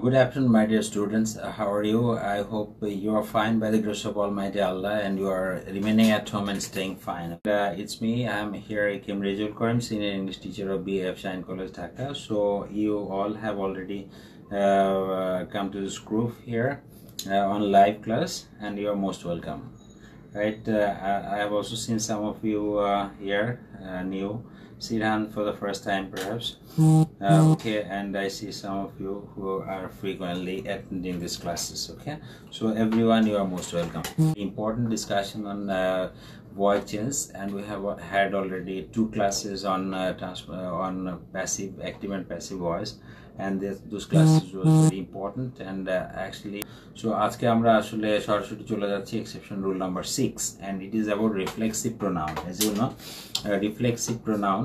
Good afternoon, my dear students. Uh, How are you? I hope uh, you are fine by the grace of Almighty Allah and you are remaining at home and staying fine. Uh, it's me. I'm here, Kim Rejul Karim, Senior English Teacher of BF Shine College, Dhaka. So you all have already uh, come to this group here uh, on live class and you are most welcome. Right? Uh, I, have also seen some of you uh, here, uh, new. Sirhan for the first time perhaps. Uh, okay, and I see some of you who are frequently attending these classes. Okay, so everyone, you are most welcome. Important discussion on uh, voice change, and we have had already two classes on uh, uh, on passive, active, and passive voice. And this, those classes was very important. And uh, actually so আজকে আমরা আসলে সরাসরি চলে যাচ্ছি exception rule number six and it is about reflexive pronoun as you know reflexive pronoun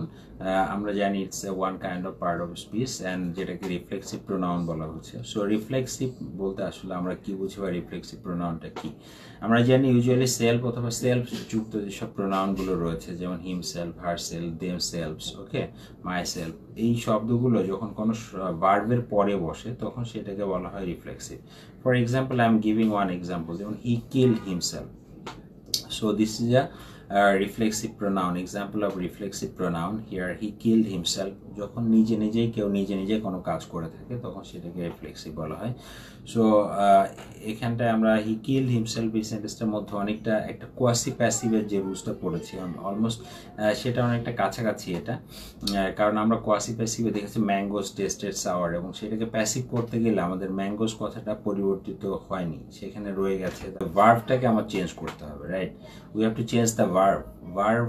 আমরা জানি it's a one kind of part of speech and যেটাকে reflexive pronoun বলা হচ্ছে। সো রিফ্লেক্সিভ বলতে আসলে আমরা কি বুঝি বা রিফ্লেক্সিভ প্রোনাউনটা কি? আমরা জানি ইউজুয়ালি সেলফ অথবা সেলফ যুক্ত যেসব প্রোনাউনগুলো রয়েছে, যেমন himself herself themselves okay myself এই শব্দগুলো যখন কোনো ভার্বের পরে বসে, তখন সেটাকে বলা হয় reflexive for example I am giving one example যেমন he killed himself so this is a reflexive pronoun, example of reflexive pronoun, here he killed himself. যখন নিজে নিজেই কেউ নিজে নিজে কোনো কাজ করে থাকে, তখন সেটাকে রিফ্লেক্সিভ বলা হয়। সো এখানটায় আমরা হি কিল্ড হিমসেলফ এই সেন্টেন্সটার মধ্যে অনেকটা একটা কোয়াসি প্যাসিভের যে রুলসটা পড়েছি অলমোস্ট সেটা অনেকটা কাছাকাছি এটা। কারণ আমরা কোয়াসি প্যাসিভে দেখেছি ম্যাঙ্গোস টেস্টেড সাওয়ার এবং সেটাকে প্যাসিভ করতে গেলে আমাদের ম্যাঙ্গোস কথাটা পরিবর্তিত হয়নি। সেখানে রয়ে গেছে। ভার্ভটাকে আমার চেঞ্জ করতে হবে right we have to change the verb verb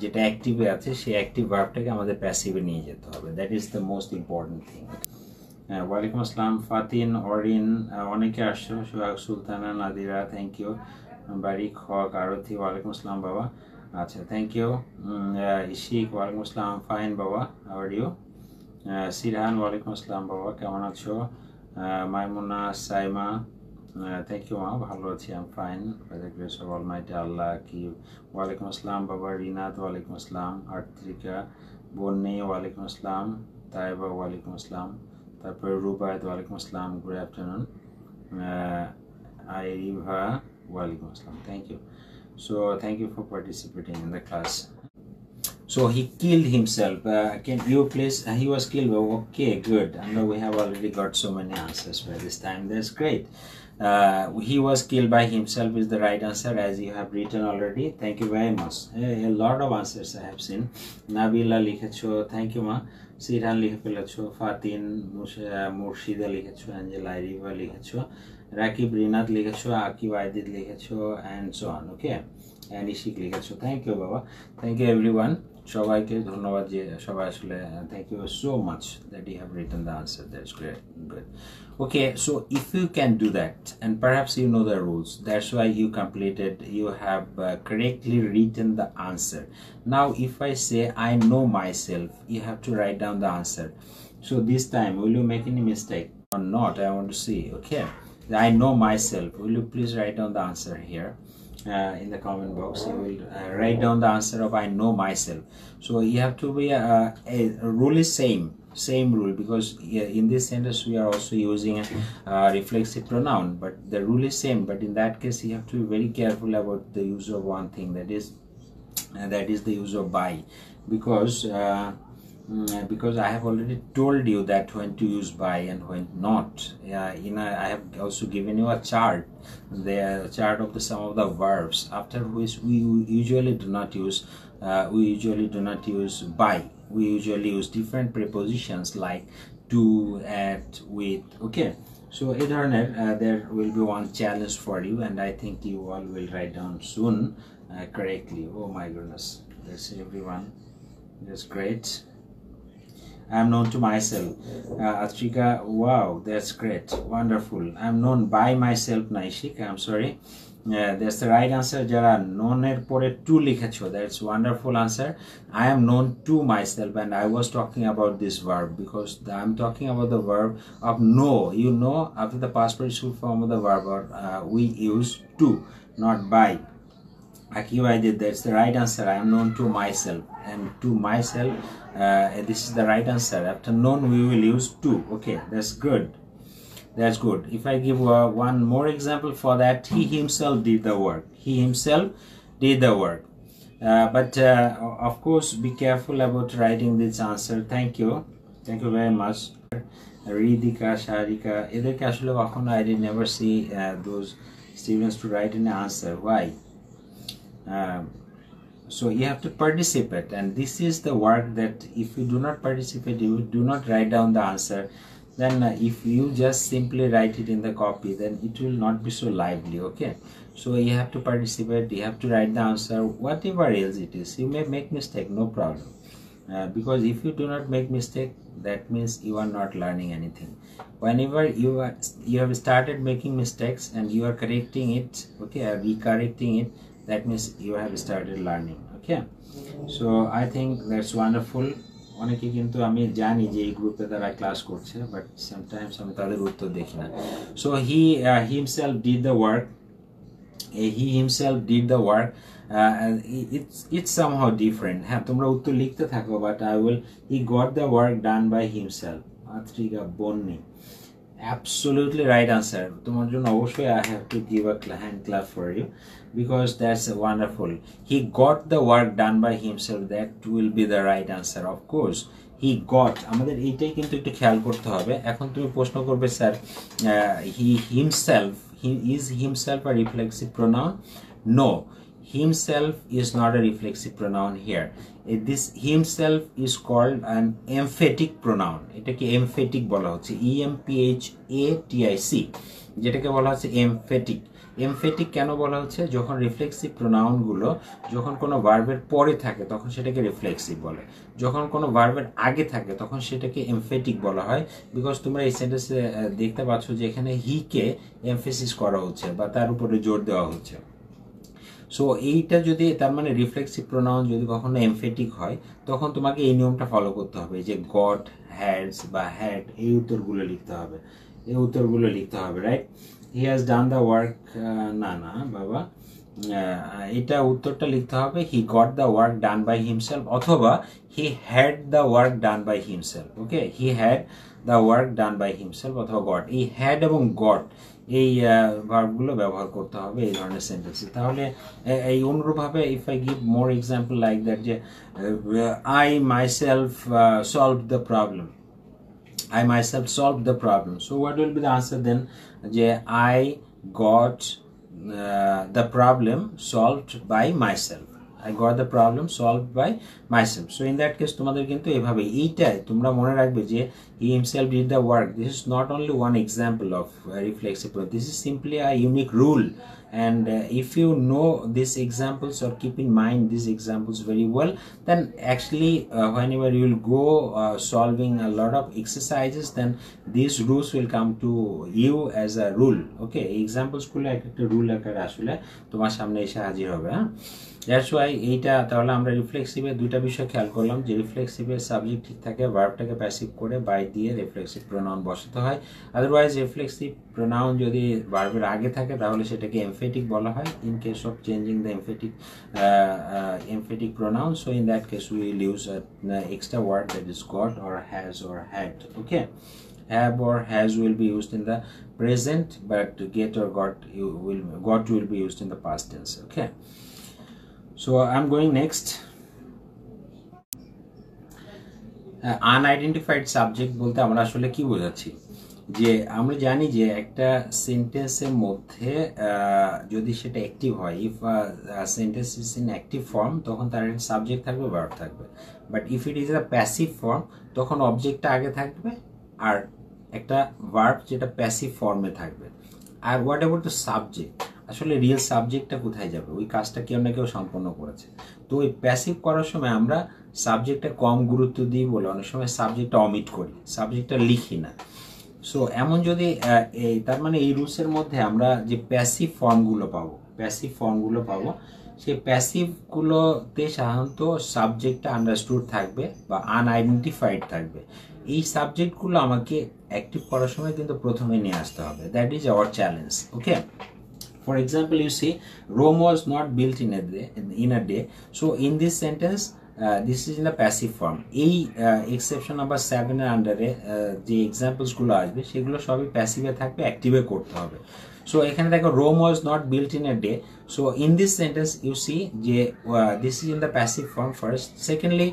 যেটা অ্যাক্টিভে আছে, সেই অ্যাক্টিভ ভার্ভটাকে আমাদের প্যাসিভে নিয়ে যেতে হবে। That is the most important thing হ্যাঁ ওয়ালাইকুম আসসালাম, ফাতিন, অরিন অনেকে আসছো, সোহাগ, সুলতানা, নাদিরা থ্যাংক ইউ বারিক, হক, আরতি, ওয়ালাইকুম আসসালাম, বাবা। আচ্ছা থ্যাংক ইউ ইশিক, ওয়ালাইকুম আসসালাম ফাইন বাবা আবার ইউ সিরহান, ওয়ালাইকুম আসসালাম, বাবা, কেমন আছো? মাইমুনা, সাইমা থ্যাংক ইউ মা ভালো আছি I'm fine by the grace of almighty Allah কি ওয়ালাইকুম আসসালাম, বাবা রিনাত ওয়ালাইকুম আসসালাম। আর্তিকা বন্নি, ওয়ালাইকুম আসসালাম। তাইবা, ওয়ালাইকুম আসসালাম। তারপরে রুবায়ত ওয়ালাইকুম আসসালাম গুড আফটারনুন আইভা ওয়ালাইকুম আসসালাম। Thank you so thank you for participating in the class So he killed himself. Uh, can you please? Uh, he was killed. Oh, okay, good. I know we have already got so many answers by this time. That's great. Uh, he was killed by himself is the right answer as you have written already. Thank you very much. A, a lot of answers I have seen. Nabila লিখেছো thank you মা সিরহান লিখে ফেলেছো ফাতিন মুর্শিদা লিখেছো Angela Riva লিখেছো রাকিব রিনাত লিখেছো আকিব আইদিদ লিখেছো and so on okay and Ishik লিখেছো thank you বাবা থ্যাংক ইউ এভরিওয়ান সবাইকে ধন্যবাদ যে সবাই আসলে thank you so much that you have return the answer that's great good okay so if you can do that and perhaps you know the rules that's why you completed you have uh, correctly written the answer now if i say i know myself you have to write down the answer so this time will you make any mistake or not i want to see okay i know myself will you please write down the answer here uh, in the comment box. You will uh, write down the answer of i know myself. So you have to be uh, a, a rule is same same rule because in this sentence we are also using a reflexive pronoun but the rule is same. But in that case you have to be very careful about the use of one thing that is uh, that is the use of by because uh, Mm, because I have already told you that when to use buy and when not. Yeah, you know, I have also given you a chart, the uh, chart of the sum of the verbs, after which we usually do not use, uh, we usually do not use buy. We usually use different prepositions like to, at, with. Okay. So, Ethernet, uh, there will be one challenge for you, and I think you all will write down soon uh, correctly. Oh my goodness, that's everyone. That's great. I'm known to myself. Uh, Atrika, wow, that's great, wonderful. I'm known by myself, Naishik, I'm sorry. Yeah, that's the right answer. Jara known er pore to likhacho. That's wonderful answer. I am known to myself and I was talking about this verb because I'm talking about the verb of know. You know after the past participle form of the verb or, uh, we use to, not by. Akiba did. That's the right answer. I am known to myself and to myself uh, this is the right answer. After known we will use to. Okay, that's good. that's good if i give uh, one more example for that he himself did the work he himself did the work uh, but uh, of course be careful about writing this answer thank you thank you very much Ridhika শারিকা এদেরকে আসলে কখনো I'd never see those students to write an answer why so you have to participate. And this is the work that if you do not participate you do not write down the answer. Then uh, if you just simply write it in the copy then it will not be so lively okay? So you have to participate you have to write the answer whatever else it is. You may make mistake no problem. Uh, because if you do not make mistake that means you are not learning anything. Whenever you are you have started making mistakes and you are correcting it okay or recorrecting it that means you have started learning, okay? So, i think that's wonderful. অনেকে কিন্তু আমি জানি যে এই গ্রুপে তারা class করছে but sometimes আমি তাদের উত্তর দেখি না। So he himself did the work he himself did the work it's it's somehow different হ্যাঁ তোমরা উত্তর লিখতে থাকো but I will he got the work done by himself Atrika Bonni. Absolutely right answer. তোমার জন্য অবশ্যই I have to give a hand clap for you. Because that's wonderful he got the work done by himself that will be the right answer of course he got আমাদের এইটাই কিন্তু একটু খেয়াল করতে হবে এখন তুমি প্রশ্ন করবে sir he himself he is himself a reflexive pronoun no himself is not a reflexive pronoun here this himself is called an emphatic pronoun এটাকে emphatic বলা হচ্ছে e m p h a t i c যেটাকে বলা হচ্ছে emphatic emphatic কেন বলা হচ্ছে? যখন রিফ্লেক্সিভ প্রোনাউনগুলো যখন কোনো ভার্বের পরে থাকে, তখন সেটাকে রিফ্লেক্সিভ বলে। যখন কোনো ভার্বের আগে থাকে, তখন সেটাকে এমফেটিক বলা হয়। বিকজ তোমরা এই সেন্টেন্সে দেখতে পাচ্ছ যে এখানে হিকে এমফেসিস করা হচ্ছে বা তার উপরে জোর দেওয়া হচ্ছে। সো এইটা যদি, তার মানে রিফ্লেক্সিভ প্রোনাউন যদি কখনো এমফেটিক হয়, তখন তোমাকে এই নিয়মটা ফলো করতে হবে। যে গড হ্যাডস বা হ্যাড এই উত্তরগুলো লিখতে হবে। এই উত্তরগুলো লিখতে হবে right he has done the work না না, বাবা এটা উত্তরটা লিখতে হবে he got the work done by himself অথবা he had the work done by himself okay he had the work done by himself অথবা গড এই হ্যাড এবং গড এই ভার্বগুলো ব্যবহার করতে হবে, এই ধরনের সেন্টেন্সে তাহলে এই অনুরূপভাবে if I give more example like that যে I myself solve the problem I myself solved the problem. So what will be the answer then? যে I got uh, the problem solved by myself. I got the problem solved by myself. So in that case তোমাদের কিন্তু এভাবে এইটাই তোমরা মনে রাখবে যে he himself did the work. This is not only one example of uh, reflexive pronoun. This is simply a unique rule. And uh, if you know these examples or keep in mind these examples very well, then actually uh, whenever you will go uh, solving a lot of exercises, then these rules will come to you as a rule. Okay, examples গুলো একটা rule আকারে আসলে তোমার সামনে এসে হাজির হবে হ্যাঁ দ্যাটস ওয়াই এইটা তাহলে আমরা রিফ্লেক্সিভের দুইটা বিষয় খেয়াল করলাম যে রিফ্লেক্সিভের সাবজেক্ট ঠিক থাকে ভার্বটাকে প্যাসিভ করে বাই দিয়ে রিফ্লেক্সিভ প্রোনাউন বসাতে হয়। আদারওয়াইজ রিফ্লেক্সিভ প্রোনাউন যদি ভার্বের আগে থাকে, তাহলে সেটাকে এমফেটিক বলা হয়। In case of changing the emphatic emphatic pronoun so in that case will use extra word that is got or has or had okay have or has will be used in the present, but get or got you will, got will be used in the past tense, okay? So, i'm going next. Unidentified subject বলতে আমরা আসলে কি বোঝাচ্ছি? যে আমরা জানি যে একটা সেন্টেন্সের মধ্যে যদি সেটা অ্যাক্টিভ হয় if sentence is in active form তখন তার সাবজেক্ট থাকবে ভার্ব থাকবে। But if it is a passive form তখন অবজেক্টটা আগে থাকবে আর একটা ভার্ব যেটা প্যাসিভ ফর্মে থাকবে। আর হোয়াট অ্যাবাউট দ্য সাবজেক্ট আসলে রিয়েল সাবজেক্টটা কোথায় যাবে? ওই কাজটা কেউ না কেউ সম্পন্ন করেছে? তো ওই প্যাসিভ করার সময় আমরা সাবজেক্টটা কম গুরুত্ব দিই বলে অনেক সময় সাবজেক্টটা অমিট করি সাবজেক্টটা লিখি না। সো এমন যদি এই তার মানে এই রুলসের মধ্যে আমরা যে প্যাসিভ ফর্মগুলো পাবো প্যাসিভ ফর্মগুলো পাবো, সেই প্যাসিভগুলোতে সাধারণত সাবজেক্টটা আন্ডারস্টুড থাকবে বা আনআইডেন্টিফাইড থাকবে। এই সাবজেক্টগুলো আমাকে অ্যাক্টিভ করার সময় কিন্তু প্রথমে নিয়ে আসতে হবে। That is our challenge okay For example, you see Rome was not built in a day. In a day. So in this sentence, this is in the passive form এই এক্সেপশন নাম্বার সেভেনের আন্ডারে যে এক্সাম্পলসগুলো আসবে সেগুলো সবই প্যাসিভে থাকবে অ্যাক্টিভে করতে হবে সো এখানে দেখো Rome was not built in a day so in this sentence you see যে this is in the passive form first secondly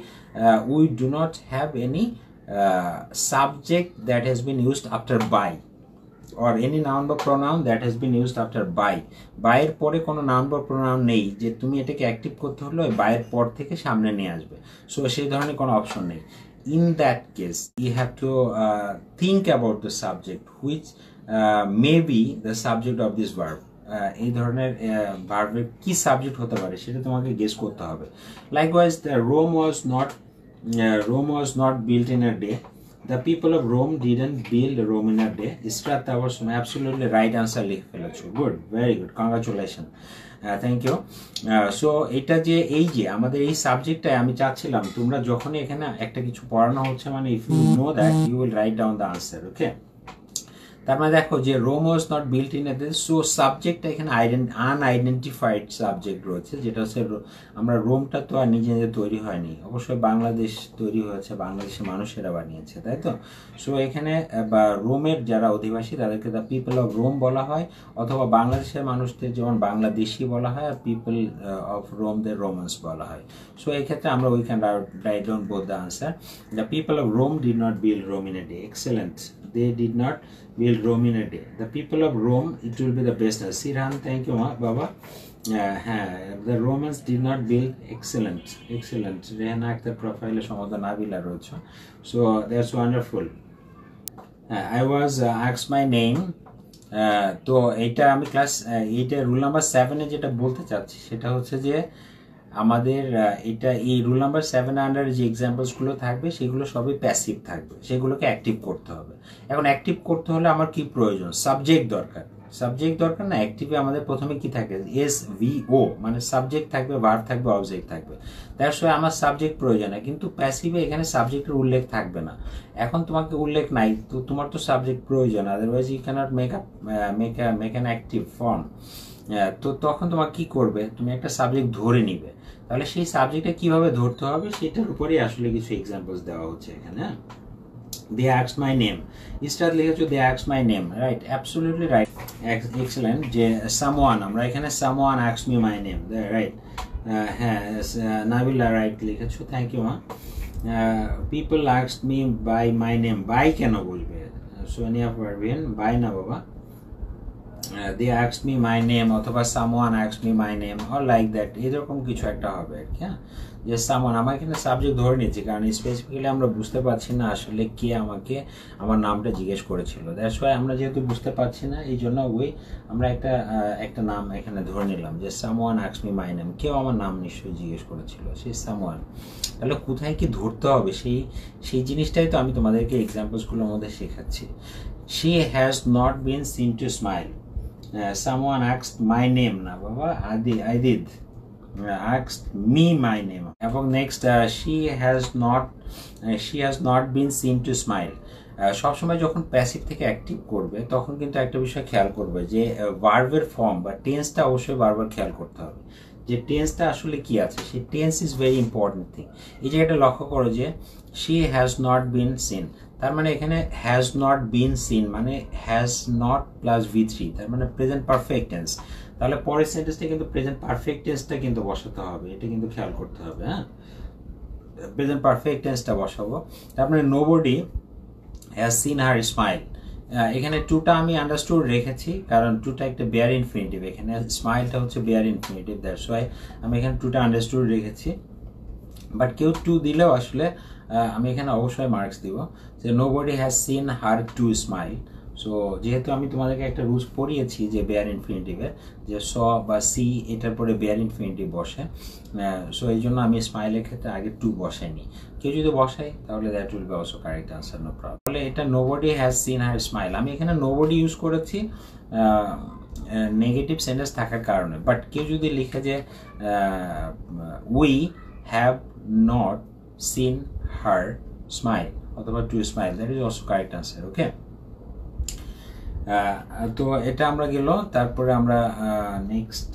we do not have any subject that has been used after by or any noun বা pronoun that has been used after by. By এর পরে কোনো নাম বা pronoun নেই, যে তুমি এটাকে অ্যাক্টিভ করতে হলো বাই এর পর থেকে সামনে নিয়ে আসবে। সো সেই ধরনের কোনো অপশন নেই। In that case you have to think about the subject which may be the subject of this verb এই ধরনের uh, বার্বের কি সাবজেক্ট হতে পারে সেটা তোমাকে গেস করতে হবে। Likewise the Rome was not Rome was not built in a day the people of Rome didn't build Rome in day ইস্ট্রাত তাওয়ার সময় অ্যাবসুলুটলি রাইট আনসার লিখে ফেলেছো good very good congratulation thank you so এটা যে এই যে আমাদের এই সাবজেক্টটায় আমি চাচ্ছিলাম, তোমরা যখনই এখানে একটা কিছু পড়ানো হচ্ছে মানে if you know that you will write down the answer okay তার মানে দেখো যে Rome was not built in a so সাবজেক্টটা এখানে আনআইডেন্টিফাইড সাবজেক্ট রয়েছে, যেটা হচ্ছে আমরা রোমটা তো আর নিজে নিজে তৈরি হয়নি। অবশ্যই বাংলাদেশ তৈরি হয়েছে, বাংলাদেশের মানুষেরা বানিয়েছে, তাই তো? সো এখানে, বা রোমের যারা অধিবাসী, তাদেরকে দ্য পিপল অফ রোম বলা হয়, অথবা বাংলাদেশের মানুষদের যেমন বাংলাদেশি বলা হয়, আর পিপল অফ রোম রোমদের রোমান্স বলা হয়। সো এই ক্ষেত্রে আমরা we can write down both the answer the people of Rome did not build Rome in a day excellent they did not in a day. The people of Rome, it will be the business. Sirhan, thank you, Baba. Uh, the Romans did not build excellent, excellent. Rehana Akter প্রোফাইলে সমাধান নাবিলা রয়েছে so that's wonderful I was আক্স my name তো এইটা আমি class এইটা rule number সেভেনে যেটা বলতে চাচ্ছি সেটা হচ্ছে যে আমাদের এটা এই রুল নাম্বার সেভেন আন্ডারে যে এক্সাম্পলসগুলো থাকবে, সেগুলো সবই প্যাসিভ থাকবে। সেগুলোকে অ্যাক্টিভ করতে হবে। এখন অ্যাক্টিভ করতে হলে আমার কি প্রয়োজন? সাবজেক্ট দরকার। সাবজেক্ট দরকার না অ্যাক্টিভে আমাদের প্রথমে কি থাকে? এস ভি ও মানে সাবজেক্ট থাকবে ভার্ব থাকবে অবজেক্ট থাকবে। তার সঙ্গে আমার সাবজেক্ট প্রয়োজন কিন্তু প্যাসিভে এখানে সাবজেক্টের উল্লেখ থাকবে না। এখন তোমাকে উল্লেখ নাই, তো তোমার তো সাবজেক্ট প্রয়োজন। Otherwise you cannot make up make make an active form তো তখন তোমার কি করবে? তুমি একটা সাবজেক্ট ধরে নিবে। তাহলে সেই সাবজেক্টটা কীভাবে ধরতে হবে? সেটার উপরেই আসলে কিছু এক্সাম্পলস দেওয়া হচ্ছে এখানে দে অ্যাক্স মাই নেম ইস্টার লিখেছো they অ্যাক্স my name right absolutely right excellent যে সামওয়ান আমরা এখানে সামওয়ান অ্যাক্স মি মাই নেম রাইট হ্যাঁ নাবিলা রাইট লিখেছো থ্যাংক ইউ মা people অ্যাক্স me by my name by কেন বলবে? সোনিয়া পারভিন বাই না বাবা? দে অ্যাক্স মি মাই নেম অথবা someone অ্যাক্স me my name or like that এরকম কিছু একটা হবে আর কি হ্যাঁ যে সামওয়ান আমার এখানে সাবজেক্ট ধরে নিচ্ছি কারণ স্পেসিফিক্যালি আমরা বুঝতে পারছি না আসলে কে আমাকে আমার নামটা জিজ্ঞেস করেছিল। দ্যাটস ওয়াই আমরা যেহেতু বুঝতে পারছি না, এই জন্য ওই আমরা একটা একটা নাম এখানে ধরে নিলাম, যে সামওয়ান অ্যাক্স মি মাই নেম কেউ আমার নাম নিশ্চয়ই জিজ্ঞেস করেছিল, সেই সামওয়ান তাহলে কোথায় কি ধরতে হবে? সেই সেই জিনিসটাই তো আমি তোমাদেরকে এক্সাম্পলসগুলোর মধ্যে শেখাচ্ছি। She has not been seen to smile Uh, someone asked my name না বাবা I did, I did. Uh, asked me my name. এবং uh, has not uh, she has not been seen to smile. সবসময় যখন passive থেকে active করবে তখন কিন্তু একটা বিষয় খেয়াল করবে যে ভার্বের ফর্ম বা টেন্সটা অবশ্যই বারবার খেয়াল করতে হবে। যে টেন্সটা আসলে কি আছে? সেই tense is very important thing এই জায়গাটা লক্ষ্য করো যে she has not been seen তার মানে এখানে হ্যাজ নট বিন সিন মানে has not plus V three তার মানে প্রেজেন্ট পারফেক্ট টেন্স তাহলে পরের সেন্টেন্সটা কিন্তু প্রেজেন্ট পারফেক্ট টেন্সটা কিন্তু বসাতে হবে, এটা কিন্তু খেয়াল করতে হবে হ্যাঁ? প্রেজেন্ট পারফেক্ট টেন্সটা বসাবো। তারপরে nobody has seen her smile এখানে টুটা আমি আন্ডারস্টুড রেখেছি, কারণ টুটা একটা বেয়ার ইনফিনিটিভ এখানে স্মাইলটা হচ্ছে বেয়ার ইনফিনিটিভ দ্যাটস ওয়াই আমি এখানে টুটা আন্ডারস্টুড রেখেছি। বাট কেউ টু দিলেও আসলে আমি এখানে অবশ্যই মার্কস দিব। যে nobody has seen her to smile so যেহেতু আমি তোমাদেরকে একটা রুলস পড়িয়েছি যে বেয়ার ইনফিনিটিভের যে স বা সি এটার পরে বেয়ার ইনফিনিটিভ বসে সো এই জন্য আমি স্মাইলের ক্ষেত্রে আগে টু বসাইনি। কেউ যদি বসাই তাহলে that will be also correct answer no problem তাহলে এটা nobody has seen her smile আমি এখানে নোবডি ইউজ করেছি নেগেটিভ সেন্টেন্স থাকার কারণে। বাট কেউ যদি লিখে যে we have not seen her smile অথবা to smile that is also correct answer okay তো এটা আমরা গেল, তারপরে আমরা নেক্সট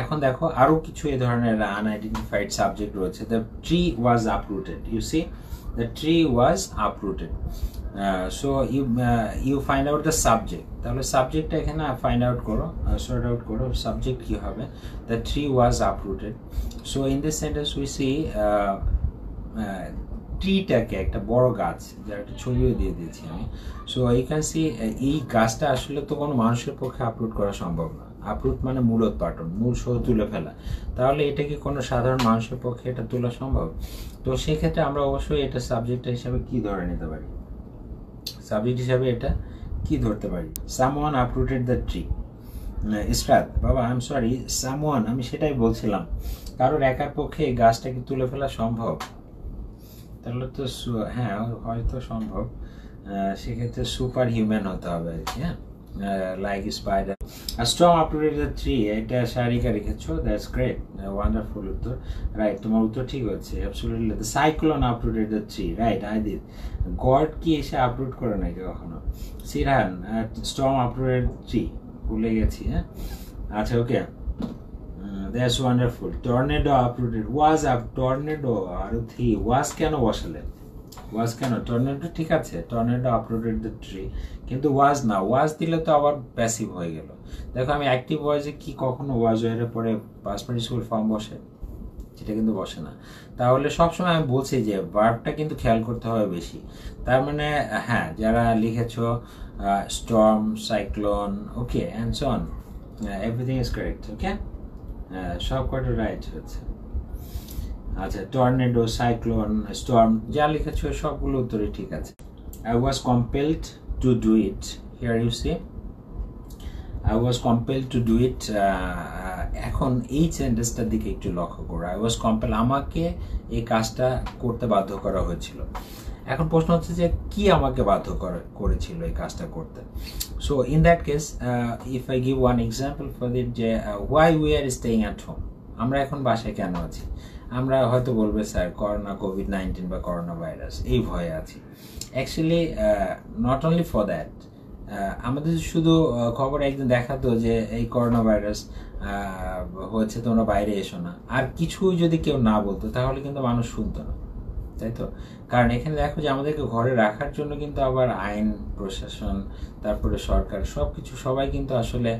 এখন দেখো আরও কিছু এই ধরনের আনআইডেন্টিফাইড সাবজেক্ট রয়েছে। The tree was uprooted you see the tree was uprooted so you you find out the subject তাহলে সাবজেক্টটা এখানে ফাইন্ড আউট করো সর্ট আউট করো সাবজেক্ট কী হবে? The tree was uprooted so in this sentence we see ট্রিটাকে একটা বড় গাছ, যার একটা ছবিও দিয়ে দিয়েছি আমি। সো এই সি এই গাছটা আসলে তো কোনো মানুষের পক্ষে আপলোড করা সম্ভব না। আপরুট মানে মূলোৎপাটন মূল সহ তুলে ফেলা। তাহলে এটা কি কোনো সাধারণ মানুষের পক্ষে এটা তোলা সম্ভব? তো সেক্ষেত্রে আমরা অবশ্যই এটা সাবজেক্ট হিসাবে কি ধরে নিতে পারি? সাবজেক্ট হিসাবে এটা কি ধরতে পারি? Someone uprooted the tree Israt বাবা আই এম সরি সামওয়ান আমি সেটাই বলছিলাম। কারোর একার পক্ষে এই গাছটাকে তুলে ফেলা সম্ভব? তাহলে তো হ্যাঁ হয়তো সম্ভব। সেক্ষেত্রে সুপার হিউম্যান হতে হবে আর কি হ্যাঁ? Like spider strong the tree এটা শারিকা রেখেছো দ্যাটস গ্রেট ওয়ান্ডারফুল উত্তর। রাইট তোমার উত্তর ঠিক হচ্ছে absolutely the cyclone the tree right I did god কি এসে আপলোড করে নাকি কখনো? সিরহান স্ট্রং আপটুডেট থ্রি ভুলে গেছি হ্যাঁ? আচ্ছা okay that's wonderful tornado uprooted was up tornado R three was কেন বসালেন ওয়াজ কেন? টর্নেডো ঠিক আছে টর্নেডো আপলোডেড দ্য ট্রি কিন্তু ওয়াজ না। ওয়াজ দিলে তো আবার প্যাসিভ হয়ে গেল। দেখো, আমি অ্যাক্টিভ ওয়াজে কি কখনো ওয়াজ ওয়ারের পরে পাস পার্টিসিপল ফর্ম বসে, সেটা কিন্তু বসে না। তাহলে সবসময় আমি বলছি যে ভার্বটা কিন্তু খেয়াল করতে হবে বেশি। তার মানে হ্যাঁ যারা লিখেছ storm cyclone okay and so on everything is correct okay সব কটা রাইট হচ্ছে আচ্ছা টর্নেডো সাইক্লোন স্টর্ম যা লিখেছো সবগুলো উত্তরে ঠিক আছে। I was compelled to do it here you see I was compel to do it এখন এই সেন্টেন্সটার দিকে একটু লক্ষ্য করো। আই ওয়াজ কম্পেল আমাকে এই কাজটা করতে বাধ্য করা হয়েছিল। এখন প্রশ্ন হচ্ছে যে কি আমাকে বাধ্য করেছিল এই কাজটা করতে? So in that case if I give one example for that যে why we are staying at home আমরা এখন বাসায় কেন আছি? আমরা হয়তো বলবে, স্যার করোনা কোভিড নাইন্টিন বা করোনা ভাইরাস এই ভয়ে আছি। Actually not only for that আমাদের শুধু খবর একদিন দেখাতো যে, এই করোনা ভাইরাস হয়েছে, তোমরা বাইরে এসো না। আর কিছু যদি কেউ না বলতো, তাহলে কিন্তু মানুষ শুনতো না। তাই তো? কারণ এখানে দেখো যে আমাদেরকে ঘরে রাখার জন্য কিন্তু আবার আইন, প্রশাসন, তারপরে সরকার সব কিছু সবাই কিন্তু আসলে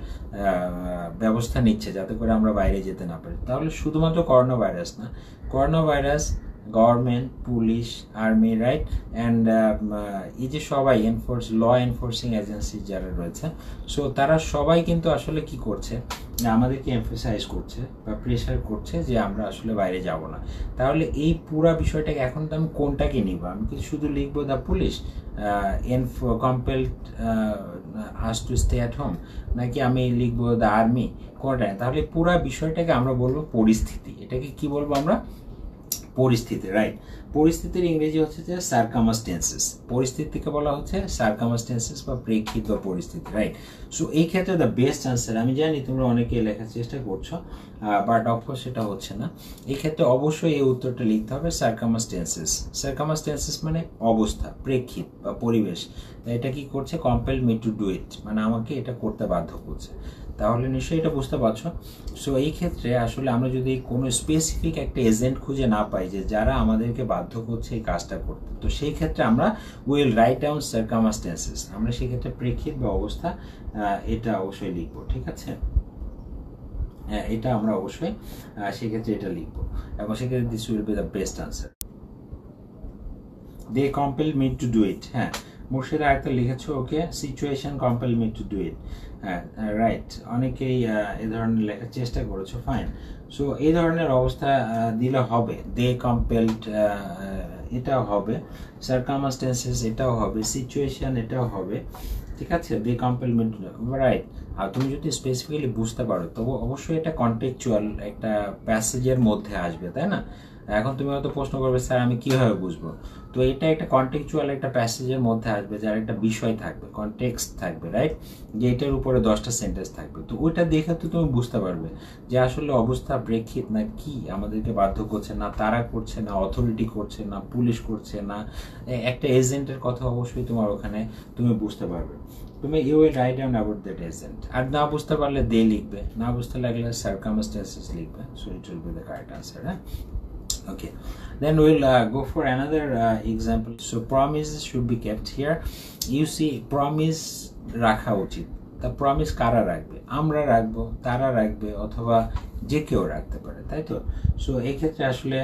ব্যবস্থা নিচ্ছে যাতে করে আমরা বাইরে যেতে না পারি। তাহলে শুধুমাত্র করোনা ভাইরাস না? Corona virus government police army right and এই যে সবাই এনফোর্স ল এনফোর্সিং এজেন্সি যারা রয়েছে সো তারা সবাই কিন্তু আসলে কি করছে? আমাদেরকে এমফোসাইজ করছে বা প্রেশার করছে যে আমরা আসলে বাইরে যাব না। তাহলে এই পুরো বিষয়টাকে এখন তো আমি কোনটাকে নিব? আমি কি শুধু লিখব the police enough compelled us to stay at home নাকি আমি লিখব দ্য আর্মি কোনটা? তাহলে পুরো বিষয়টাকে আমরা বলব পরিস্থিতি। এটাকে কি বলব আমরা? পরিস্থিতি রাইট পরিস্থিতির ইংরেজি হচ্ছে যে সার্কামাস্টেন্সেস পরিস্থিতিকে বলা হচ্ছে সার্কামাস্টেন্সেস বা প্রেক্ষিত বা পরিস্থিতি রাইট সো এই ক্ষেত্রে দ্য বেস্ট আনসার আমি জানি তোমরা অনেকে লেখার চেষ্টা করছ বাট অফকোর্স সেটা হচ্ছে না। এই ক্ষেত্রে অবশ্যই এই উত্তরটা লিখতে হবে সার্কামাস্টেন্সেস সার্কামাস্টেন্সেস মানে অবস্থা, প্রেক্ষিত বা পরিবেশ। এটা কি করছে? Compel me to do it মানে আমাকে এটা করতে বাধ্য করছে। তাহলে নিশ্চয়ই এটা বুঝতে পারছ। সো এই ক্ষেত্রে আসলে আমরা যদি কোনো স্পেসিফিক একটা এজেন্ট খুঁজে না পাই যে যারা আমাদেরকে বাধ্য করছে এই কাজটা করতে, তো সেই ক্ষেত্রে আমরা উইল রাইট ডাউন সার্কামাস্টেন্সেস আমরা সেই ক্ষেত্রে প্রেক্ষিত বা অবস্থা এটা অবশ্যই লিখব, ঠিক আছে? এটা আমরা অবশ্যই সেক্ষেত্রে এটা লিখব এবং সেক্ষেত্রে this will be the best answer they compel me to do it হ্যাঁ মুর্শিদ আয়তা লিখেছো okay situation compel me to do it হ্যাঁ রাইট অনেকেই এ ধরনের লেখার চেষ্টা করেছ ফাইন সো এই ধরনের অবস্থা দিলে হবে। দে কম্পেলড এটাও হবে। সার্কামাস্টেন্সেস এটাও হবে। সিচুয়েশান এটাও হবে। ঠিক আছে? দে কম্পেল মি রাইট আর তুমি যদি স্পেসিফিক্যালি বুঝতে পারো, তবু অবশ্যই এটা কন্টেকচুয়াল একটা প্যাসেজের মধ্যে আসবে, তাই না? এখন তুমি হয়তো প্রশ্ন করবে, স্যার, আমি কীভাবে বুঝব? তো এটা একটা কন্টেকচুয়াল একটা প্যাসেজের মধ্যে আসবে যার একটা বিষয় থাকবে কন্টেক্সট থাকবে রাইট যে এটার উপরে দশটা সেন্টেন্স থাকবে। তো ওইটা দেখে তো তুমি বুঝতে পারবে যে আসলে অবস্থা, প্রেক্ষিত না কি আমাদেরকে বাধ্য করছে, না তারা করছে, না অথরিটি করছে, না পুলিশ করছে, না একটা এজেন্টের কথা অবশ্যই তোমার ওখানে তুমি বুঝতে পারবে। তুমি you will write down about that agent আর না বুঝতে পারলে দে লিখবে, না বুঝতে লাগলে সার্কামস্টেন্সেস লিখবে। So it will be the correct answer হ্যাঁ? Okay. Then we'll uh, go for another uh, example. So promises should be kept here. You see promise রাখা উচিত। তা প্রমিস কারা রাখবে? আমরা রাখব তারা রাখবে অথবা যে কেউ রাখতে পারে তাই তো? সো এক্ষেত্রে আসলে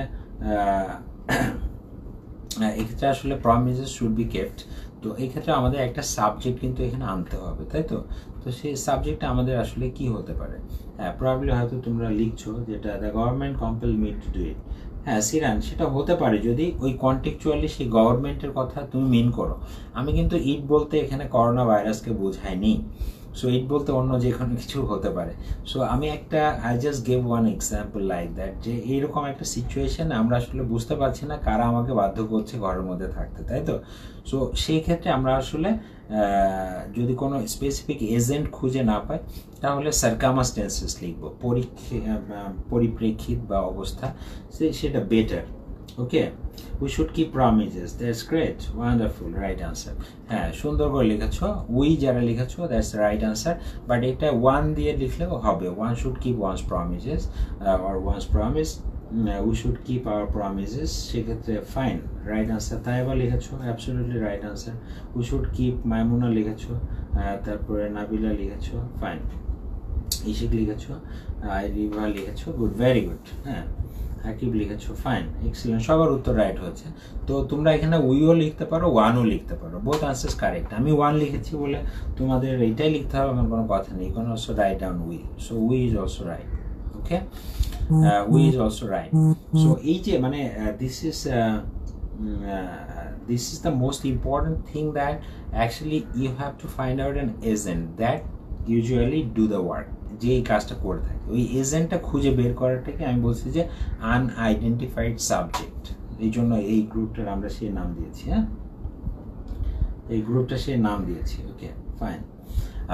এক্ষেত্রে আসলে প্রমিসেস শুড বি কেপ্ট তো এক্ষেত্রে আমাদের একটা সাবজেক্ট কিন্তু এখানে আনতে হবে তাই তো? তো সেই সাবজেক্টটা আমাদের আসলে কি হতে পারে? হ্যাঁ প্রবলি হয়তো তোমরা লিখছো যেটা the government compel me to do it হ্যাঁ সিরান, সেটা হতে পারে যদি ওই কন্টেকচুয়ালি সেই গভর্নমেন্টের কথা তুমি মিন করো। আমি কিন্তু ইট বলতে এখানে করোনা ভাইরাসকে বোঝাইনি। সো ইট বলতে অন্য যে কোনো কিছু হতে পারে। সো আমি একটা I just gave one example like that যে এইরকম একটা সিচুয়েশন আমরা আসলে বুঝতে পারছি না কারা আমাকে বাধ্য করছে ঘরের মধ্যে থাকতে, তাই তো? সো সেই ক্ষেত্রে আমরা আসলে যদি কোনো স্পেসিফিক এজেন্ট খুঁজে না পাই তাহলে সার্কামাস্টেন্সেস লিখব পরিপ্রেক্ষিত বা অবস্থা সেটা better okay we should keep promises that's great wonderful right answer হ্যাঁ সুন্দর করে লিখেছ উই যারা লিখেছ দ্যাটস রাইট আনসার বাট এটা ওয়ান দিয়ে লিখলেও হবে one should keep one's promises or one's promise we should keep our promises সেক্ষেত্রে ফাইন রাইট আনসার তাই আবার লিখেছ absolutely right answer we should keep Maimuna লিখেছো তারপরে নাবিলা লিখেছো ফাইন ইশিক লিখেছো আই রিভা লিখেছো গুড ভেরি গুড হ্যাঁ। হাকিব লিখেছো ফাইন এক্সিলেন্ট সবার উত্তর রাইট হচ্ছে তো তোমরা এখানে উইও লিখতে পারো ওয়ানও লিখতে পারো বোথ আনসার্স কারেক্ট আমি ওয়ান লিখেছি বলে তোমাদের এইটাই লিখতে হবে, আমার কোনো কথা নেই, কোনো also write down we so we is also right okay we is also right so এই যে মানে this is this is the most important thing that actually you have to find out an agent that usually do the work, যে এই কাজটা করে থাকে। ওই এজেন্টটা খুঁজে বের করাটাকে আমি বলছি যে আনআইডেন্টিফাইড সাবজেক্ট এই জন্য এই গ্রুপটার আমরা সে নাম দিয়েছি হ্যাঁ? এই গ্রুপটা সে নাম দিয়েছি ওকে ফাইন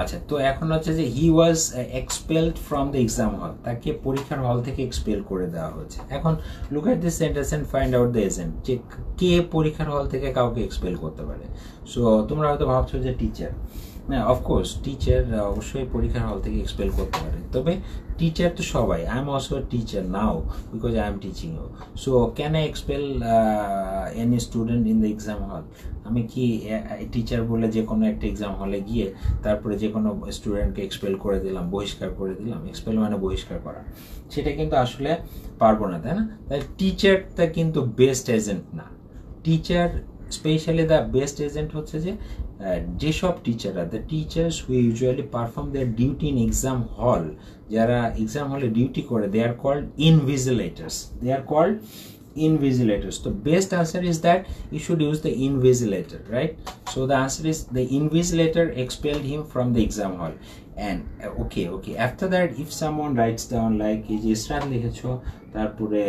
আচ্ছা তো এখন হচ্ছে যে he was expelled from the exam hall তাকে পরীক্ষার হল থেকে এক্সপেল করে দেওয়া হয়েছে। এখন look at this sentence and find out the agent যে কে পরীক্ষার হল থেকে কাউকে এক্সপেল করতে পারে। সো তোমরা হয়তো ভাবছ যে টিচার হ্যাঁ অফকোর্স টিচার অবশ্যই পরীক্ষার হল থেকে এক্সপেল করতে পারে। তবে টিচার তো সবাই। I am also teacher now because I am teaching you so can I expel any student in the exam hall আমি কি টিচার বলে যে কোনো একটা এক্সাম হলে গিয়ে তারপরে যে কোনো স্টুডেন্টকে এক্সপেল করে দিলাম, বহিষ্কার করে দিলাম। এক্সপেল মানে বহিষ্কার করা। সেটা কিন্তু আসলে পারব না, তাই না? তাই টিচারটা কিন্তু বেস্ট এজেন্ট না। Teacher specially the best agent হচ্ছে যে যেসব টিচাররা the teachers who usually perform their duty in exam hall যারা এক্সাম হলে ডিউটি করে they are called invigilators they are called invigilators তো best answer is that you should use the invigilator right so the answer is the invigilator expel him from the exam hall and okay okay after that if someone writes down like is Israan লিখেছ, তারপরে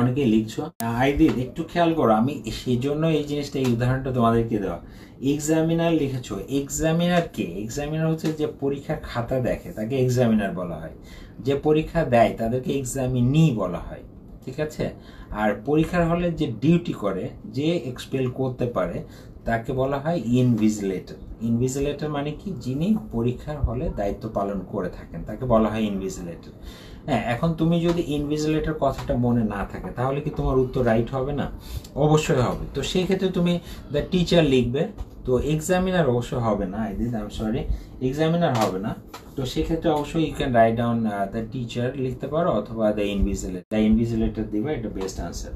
অনেকেই লিখছো। আইদি একটু খেয়াল করো, আমি সেই জন্য এই জিনিসটা, এই উদাহরণটা তোমাদেরকে দেওয়া। এক্সামিনার লিখেছো। এক্সামিনার কে? এক্সামিনার হচ্ছে যে পরীক্ষার খাতা দেখে, তাকে এক্সামিনার বলা হয়। যে পরীক্ষা দেয়, তাদেরকে এক্সামিনি বলা হয়, ঠিক আছে? আর পরীক্ষার হলে যে ডিউটি করে, যে এক্সপেল করতে পারে তাকে বলা হয় ইনভিজিলেটর ইনভিজিলেটর মানে কি? যিনি পরীক্ষার হলে দায়িত্ব পালন করে থাকেন, তাকে বলা হয় ইনভিজিলেটর হ্যাঁ এখন তুমি যদি ইনভিজিলেটর কথাটা মনে না থাকে, তাহলে কি তোমার উত্তর রাইট হবে না? অবশ্যই হবে। তো সেই ক্ষেত্রে তুমি দ্য টিচার লিখবে, তো এক্সামিনার অবশ্যই হবে না আই এম সরি এক্সামিনার হবে না। তো সেক্ষেত্রে অবশ্যই you can write down the teacher লিখতে পারো, অথবা দ্য ইনভিজিলেটর দ্য ইনভিজিলেটর দিবে, এটা best answer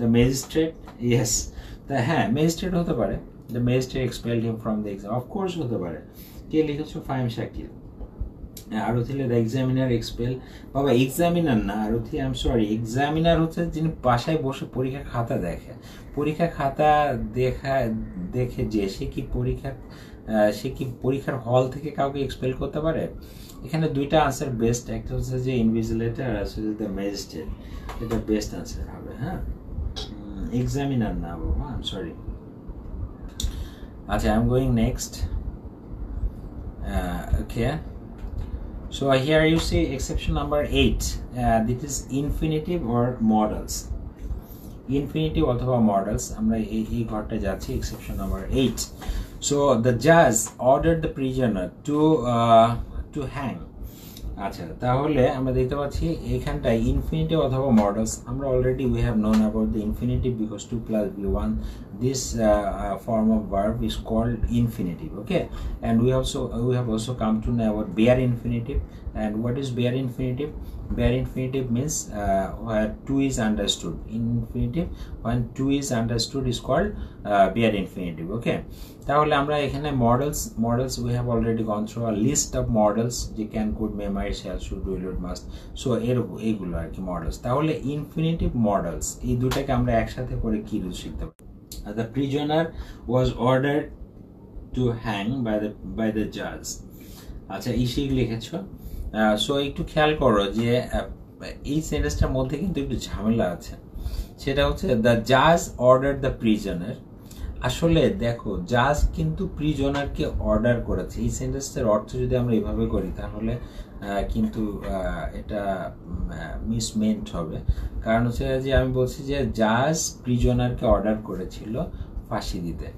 the magistrate yes তা হ্যাঁ ম্যাজিস্ট্রেট হতে পারে। The magistrate expelled him from the exam of course হতে পারে। কে লিখেছো? Faim Shakil. Arati the examiner expel বাবা এক্সামিনার না Arati I am sorry examiner হচ্ছে যিনি বাসায় বসে পরীক্ষা খাতা দেখে। পরীক্ষা খাতা দেখা, দেখে যে সে কি পরীক্ষা সে কি পরীক্ষার হল থেকে কাউকে এক্সপেল করতে পারে? এখানে দুইটা আনসার বেস্ট একটা হচ্ছে যে ইনভিজিলেটর আর হচ্ছে দ্য ম্যাজিস্ট্রেট এটা বেস্ট আনসার হবে হ্যাঁ? এক্সামিনার না বাবা আই এম সরি আচ্ছা I am going next okay So here you see exception number 8 uh, this is infinitive or models infinitive অথবা models আমরা এই এই যাচ্ছি exception number 8 so the judge ordered the prisoner to uh, to hang আচ্ছা তাহলে আমরা দেখতে পাচ্ছি এখানটায় ইনফিনিটি অথবা মডেলস আমরা already we have known about the infinity because to plus V one this form of verb is called infinitive okay and we also we have also come to know about bare infinitive and what is bare infinitive bare infinitive means uh, where two is understood infinitive when two is understood is called uh, bare infinitive okay তাহলে আমরা এখানে modals modals we have already gone through a list of modals যে can could memory shall should will would must so এর এইগুলো আর কি models তাহলে infinitive models এই দুটাকে আমরা একসাথে করে কি শিখতে পারি the prisoner was ordered to hang by the by the judge আচ্ছা ইশিক লিখেছো সো একটু খেয়াল করো যে এই সেন্টেন্সটার মধ্যে কিন্তু একটু ঝামেলা আছে। সেটা হচ্ছে দ্য জাজ অর্ডার দ্য প্রিজনার আসলে দেখো জাজ কিন্তু প্রিজনারকে অর্ডার করেছে। এই সেন্টেন্সের অর্থ যদি আমরা এভাবে করি, তাহলে কিন্তু এটা মিসমেন্ট হবে। কারণ হচ্ছে যে, আমি বলছি যে জাজ প্রিজনারকে অর্ডার করেছিল ফাঁসি দিতে।